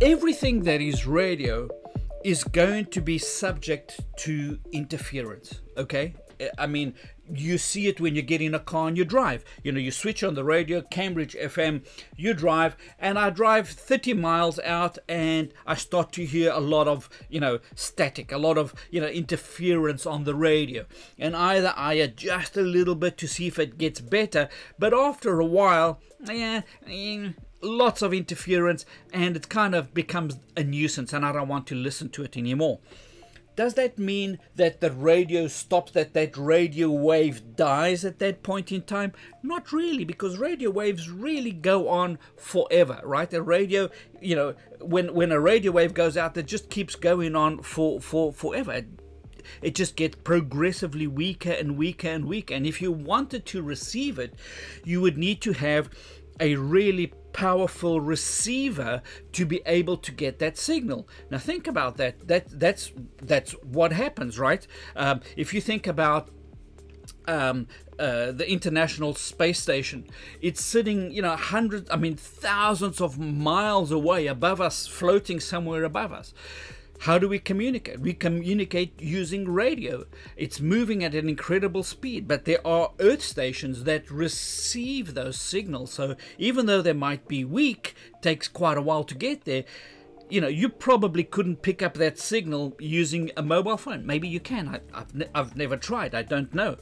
everything that is radio is going to be subject to interference. Okay, I mean, you see it when you get in a car and you drive. You know, you switch on the radio, Cambridge FM, you drive, and I drive 30 miles out and I start to hear a lot of, you know, static, a lot of, you know, interference on the radio. And either I adjust a little bit to see if it gets better, but after a while, yeah, lots of interference and it kind of becomes a nuisance and I don't want to listen to it anymore does that mean that the radio stops, that that radio wave dies at that point in time? Not really, because radio waves really go on forever, right? A radio, you know, when when a radio wave goes out, it just keeps going on for for forever. It just gets progressively weaker and weaker and weaker. And if you wanted to receive it, you would need to have a really powerful receiver to be able to get that signal. Now think about that. That that's that's what happens, right? Um, if you think about um, uh, the International Space Station. It's sitting, you know, hundreds, I mean, thousands of miles away above us, floating somewhere above us. How do we communicate? We communicate using radio. It's moving at an incredible speed, but there are Earth stations that receive those signals. So even though they might be weak, takes quite a while to get there you know, you probably couldn't pick up that signal using a mobile phone. Maybe you can. I, have ne I've never tried. I don't know.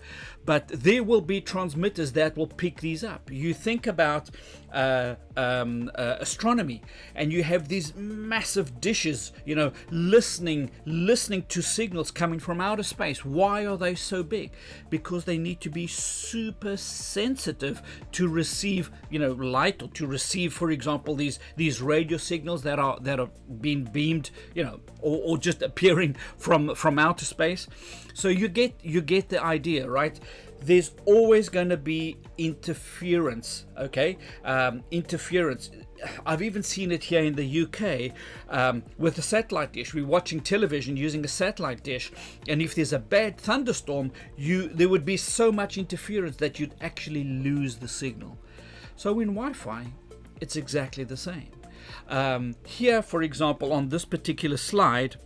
But there will be transmitters that will pick these up. You think about uh, um, uh, astronomy, and you have these massive dishes, you know, listening, listening to signals coming from outer space. Why are they so big? Because they need to be super sensitive to receive, you know, light or to receive, for example, these these radio signals that are that are being beamed, you know, or, or just appearing from from outer space. So you get you get the idea, right? there's always going to be interference okay um, interference I've even seen it here in the UK um, with a satellite dish. We're watching television using a satellite dish, and if there's a bad thunderstorm, you there would be so much interference that you'd actually lose the signal. So in Wi-Fi, it's exactly the same. Um, here, for example, on this particular slide,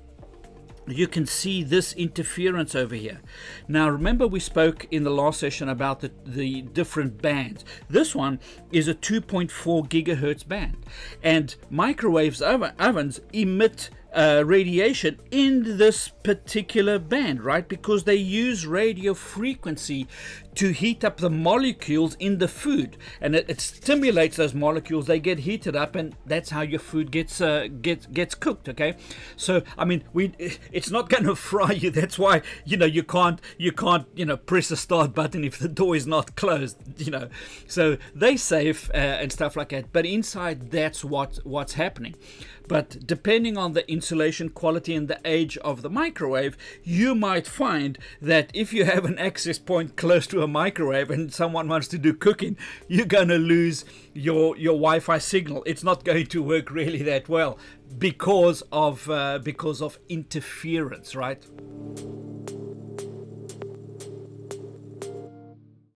you can see this interference over here. Now remember we spoke in the last session about the, the different bands. This one is a 2.4 gigahertz band and microwaves ovens emit uh, radiation in this particular band, right? Because they use radio frequency to heat up the molecules in the food, and it, it stimulates those molecules. They get heated up, and that's how your food gets uh, gets gets cooked. Okay, so I mean, we it's not going to fry you. That's why you know you can't you can't you know press the start button if the door is not closed. You know, so they safe uh, and stuff like that. But inside, that's what what's happening. But depending on the insulation quality and the age of the microwave, you might find that if you have an access point close to a microwave and someone wants to do cooking, you're going to lose your your Wi-Fi signal. It's not going to work really that well because of uh, because of interference, right?